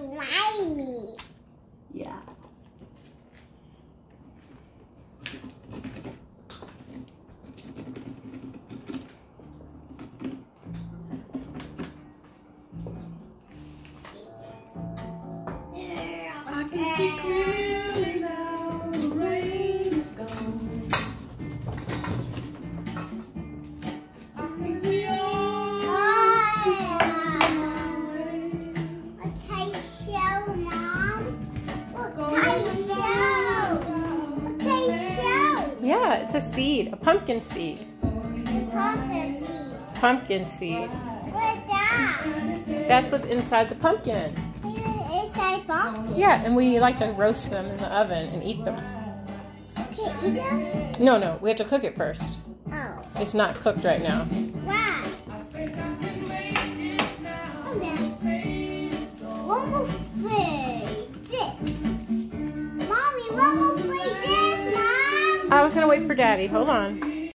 slimy. Yeah. I can see clearly Yeah, it's a seed, a pumpkin seed. Pumpkin seed. Pumpkin seed. What's that? That's what's inside the pumpkin. It's like pumpkin. Yeah, and we like to roast them in the oven and eat them. Can you eat them? No, no, we have to cook it first. Oh. It's not cooked right now. Why? One more free. This. Mommy, one more free this. I was gonna wait for Daddy. Hold on.